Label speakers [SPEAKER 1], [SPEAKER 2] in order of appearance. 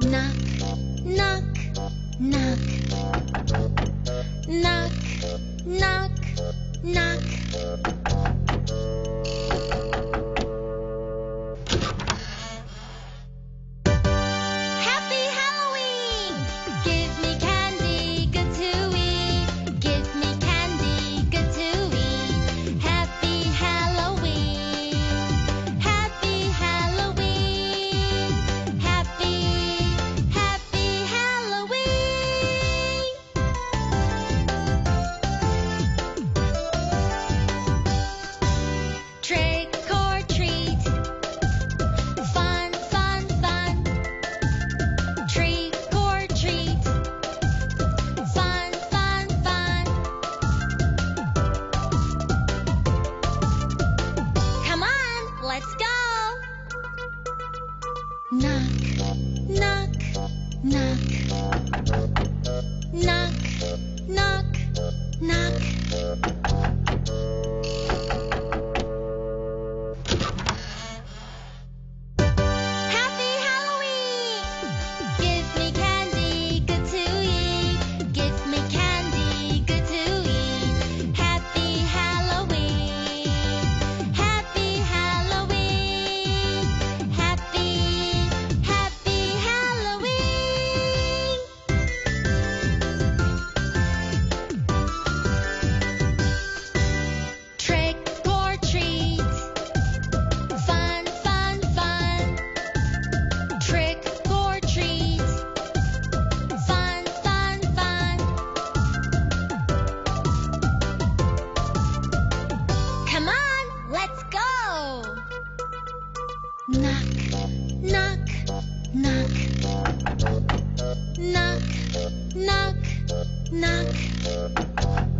[SPEAKER 1] Knock, knock, knock. Knock, knock, knock. knock, knock, knock, knock. Knock, knock, knock. Knock, knock, knock.